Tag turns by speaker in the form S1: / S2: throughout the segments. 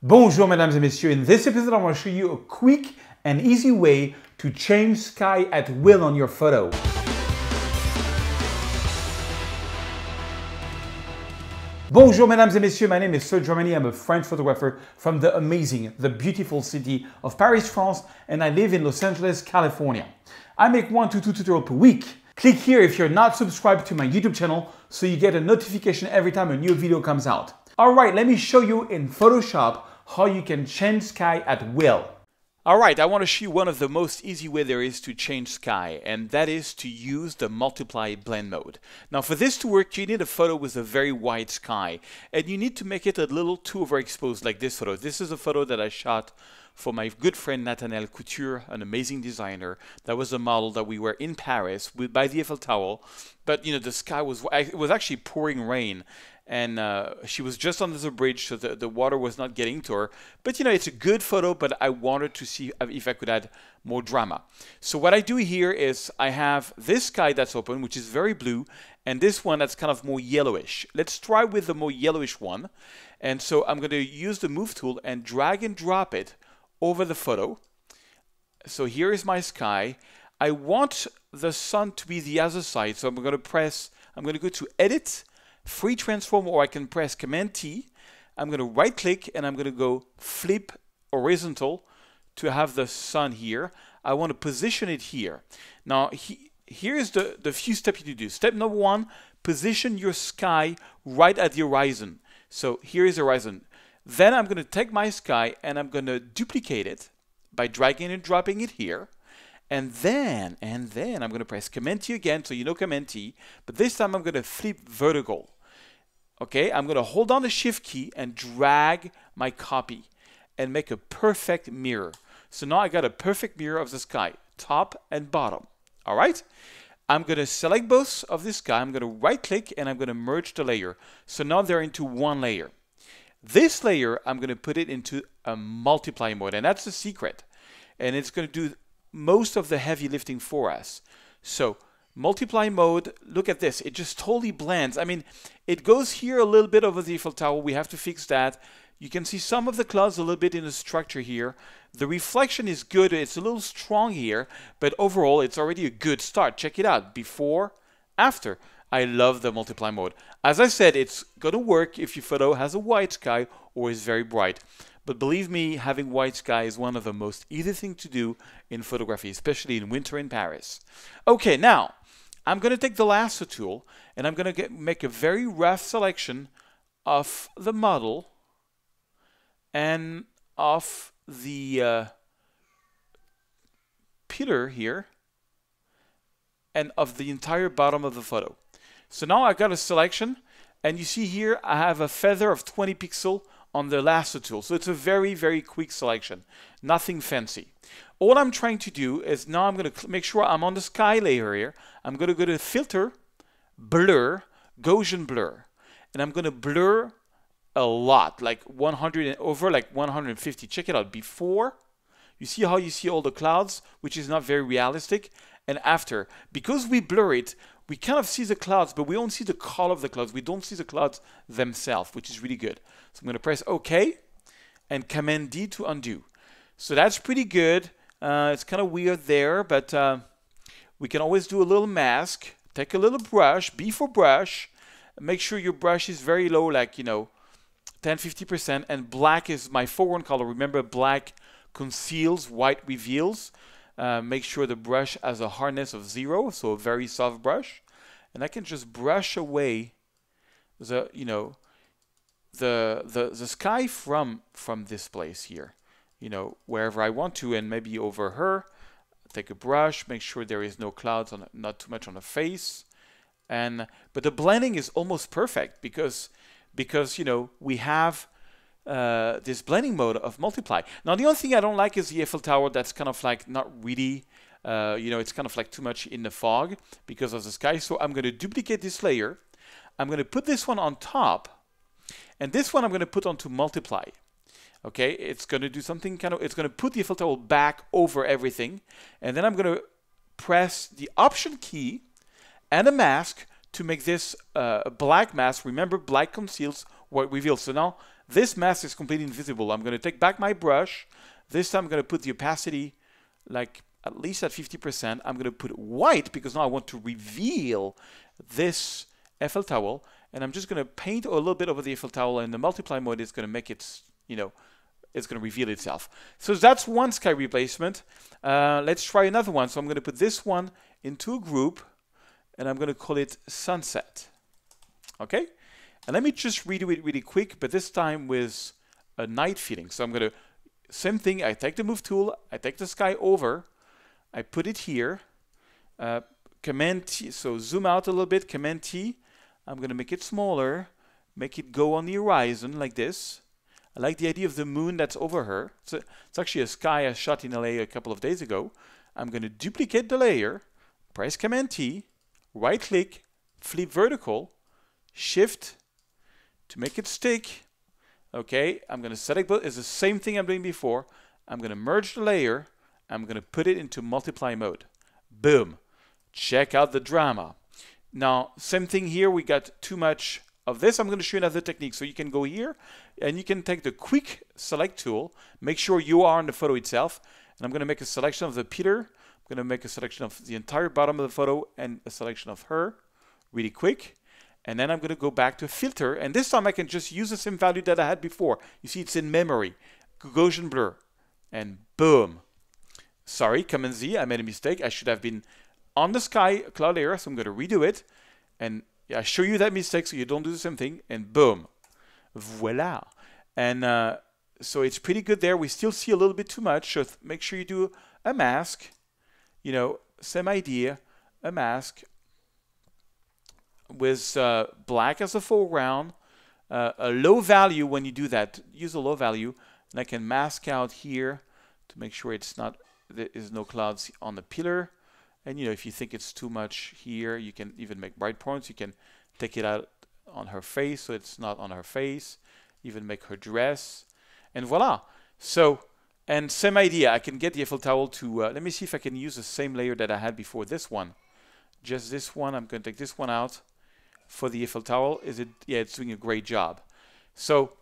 S1: Bonjour mesdames et messieurs, in this episode I want to show you a quick and easy way to change sky at will on your photo. Bonjour mesdames et messieurs, my name is Serge Ramelli, I'm a French photographer from the amazing, the beautiful city of Paris, France, and I live in Los Angeles, California. I make one to two tutorials per week. Click here if you're not subscribed to my YouTube channel so you get a notification every time a new video comes out. All right, let me show you in Photoshop how you can change sky at will.
S2: Alright, I want to show you one of the most easy way there is to change sky, and that is to use the multiply blend mode. Now for this to work, you need a photo with a very white sky, and you need to make it a little too overexposed like this photo. This is a photo that I shot for my good friend Nathanaelle Couture, an amazing designer. That was a model that we were in Paris with, by the Eiffel Tower, but you know the sky was it was actually pouring rain, and uh, she was just under the bridge, so the, the water was not getting to her. But you know, it's a good photo, but I wanted to see if I could add more drama. So what I do here is I have this sky that's open, which is very blue, and this one that's kind of more yellowish. Let's try with the more yellowish one. And so I'm going to use the move tool and drag and drop it over the photo. So here is my sky. I want the sun to be the other side, so I'm going to press, I'm going to go to Edit, free transform or I can press Command T. I'm going to right click and I'm going to go flip horizontal to have the sun here. I want to position it here. Now he, here's the, the few steps you do. Step number one, position your sky right at the horizon. So here is horizon. Then I'm going to take my sky and I'm going to duplicate it by dragging and dropping it here. And then, and then I'm going to press Command T again, so you know Command T, but this time I'm going to flip vertical. Okay, I'm going to hold down the shift key and drag my copy and make a perfect mirror. So now I got a perfect mirror of the sky, top and bottom. All right. I'm going to select both of this sky. I'm going to right click and I'm going to merge the layer. So now they're into one layer. This layer, I'm going to put it into a multiply mode and that's the secret. And it's going to do most of the heavy lifting for us. So multiply mode, look at this. It just totally blends. I mean, it goes here a little bit over the Eiffel Tower. We have to fix that. You can see some of the clouds a little bit in the structure here. The reflection is good. It's a little strong here, but overall, it's already a good start. Check it out. Before, after. I love the multiply mode. As I said, it's going to work if your photo has a white sky or is very bright. But believe me, having white sky is one of the most easy things to do in photography, especially in winter in Paris. Okay, now, I'm going to take the lasso tool and I'm going to make a very rough selection of the model and of the uh, pillar here and of the entire bottom of the photo. So now I've got a selection and you see here I have a feather of 20 pixel on the lasso tool. So it's a very, very quick selection, nothing fancy. All I'm trying to do is now I'm going to make sure I'm on the sky layer here. I'm going to go to filter, blur, Gaussian blur. And I'm going to blur a lot, like 100 and over like 150. Check it out. Before, you see how you see all the clouds, which is not very realistic. And after, because we blur it, we kind of see the clouds, but we don't see the color of the clouds. We don't see the clouds themselves, which is really good. So I'm going to press OK and Command D to undo. So that's pretty good. Uh, it's kind of weird there, but uh, we can always do a little mask. Take a little brush, B for brush. Make sure your brush is very low, like, you know, 10, 50%. And black is my foreground color. Remember, black conceals, white reveals. Uh, make sure the brush has a hardness of zero, so a very soft brush. And I can just brush away the, you know, the, the, the sky from, from this place here you know, wherever I want to and maybe over her. Take a brush, make sure there is no clouds on, not too much on the face. And, but the blending is almost perfect because, because, you know, we have uh, this blending mode of multiply. Now, the only thing I don't like is the Eiffel Tower that's kind of like not really, uh, you know, it's kind of like too much in the fog because of the sky. So I'm going to duplicate this layer. I'm going to put this one on top. And this one I'm going to put onto multiply okay it's going to do something kind of it's going to put the Eiffel Tower back over everything and then I'm going to press the option key and a mask to make this uh, a black mask remember black conceals what reveals so now this mask is completely invisible. I'm going to take back my brush. This time I'm going to put the opacity like at least at 50%. I'm going to put white because now I want to reveal this Eiffel Tower. And I'm just going to paint a little bit over the Eiffel Tower and the multiply mode is going to make it, you know, it's going to reveal itself. So that's one sky replacement. Uh, let's try another one. So I'm going to put this one into a group and I'm going to call it sunset. Okay? And let me just redo it really quick, but this time with a night feeling. So I'm going to, same thing, I take the move tool, I take the sky over, I put it here, uh, Command T, so zoom out a little bit, Command T, I'm going to make it smaller, make it go on the horizon like this. I like the idea of the moon that's over her. It's, a, it's actually a sky I shot in LA a couple of days ago. I'm going to duplicate the layer, press Command T, right click, flip vertical, shift to make it stick. Okay, I'm going to select both. It's the same thing I'm doing before. I'm going to merge the layer. I'm going to put it into multiply mode. Boom. Check out the drama. Now, same thing here. We got too much of this. I'm going to show you another technique. So you can go here and you can take the quick select tool. Make sure you are in the photo itself. And I'm going to make a selection of the Peter. I'm going to make a selection of the entire bottom of the photo and a selection of her really quick. And then I'm going to go back to filter. And this time I can just use the same value that I had before. You see, it's in memory. Gaussian blur. And boom. Sorry, Command Z, I made a mistake. I should have been on the sky cloud layer. So I'm going to redo it. And I show you that mistake so you don't do the same thing. And boom. Voila. And uh, so it's pretty good there. We still see a little bit too much. So make sure you do a mask. You know, same idea. A mask with uh, black as a foreground, uh, a low value when you do that, use a low value, and I can mask out here to make sure it's not, there is no clouds on the pillar. And you know, if you think it's too much here, you can even make bright points. You can take it out on her face so it's not on her face, even make her dress, and voila. So, and same idea, I can get the Eiffel Tower to, uh, let me see if I can use the same layer that I had before this one. Just this one, I'm going to take this one out for the Eiffel Tower. Is it? Yeah, it's doing a great job. So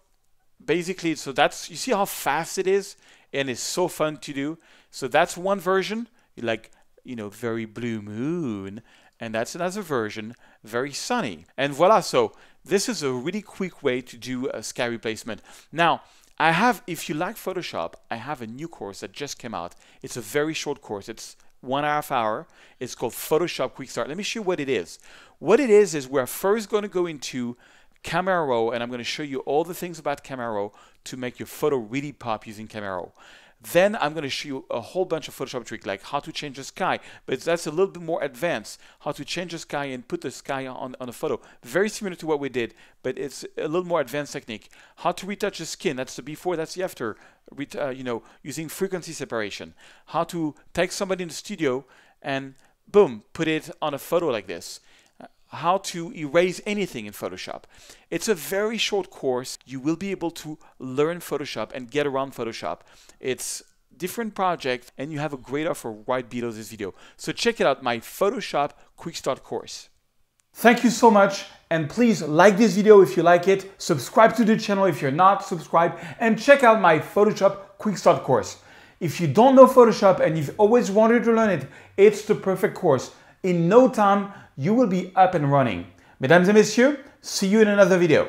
S2: basically, so that's you see how fast it is, and it's so fun to do. So that's one version, like you know, very blue moon, and that's another version, very sunny. And voila. So this is a really quick way to do a sky replacement. Now. I have, if you like Photoshop, I have a new course that just came out. It's a very short course. It's one half hour. It's called Photoshop Quick Start. Let me show you what it is. What it is is we're first going to go into Camera Raw, and I'm going to show you all the things about Camera Raw to make your photo really pop using Camera Raw. Then I'm going to show you a whole bunch of Photoshop tricks, like how to change the sky, but that's a little bit more advanced. How to change the sky and put the sky on, on a photo. Very similar to what we did, but it's a little more advanced technique. How to retouch the skin, that's the before, that's the after. Ret uh, you know, using frequency separation. How to take somebody in the studio and boom, put it on a photo like this how to erase anything in Photoshop. It's a very short course. You will be able to learn Photoshop and get around Photoshop. It's different project and you have a great offer right below this video. So check it out, my Photoshop Quick Start course.
S1: Thank you so much and please like this video if you like it, subscribe to the channel if you're not subscribed and check out my Photoshop Quick Start course. If you don't know Photoshop and you've always wanted to learn it, it's the perfect course. In no time, you will be up and running. Mesdames et messieurs, see you in another video.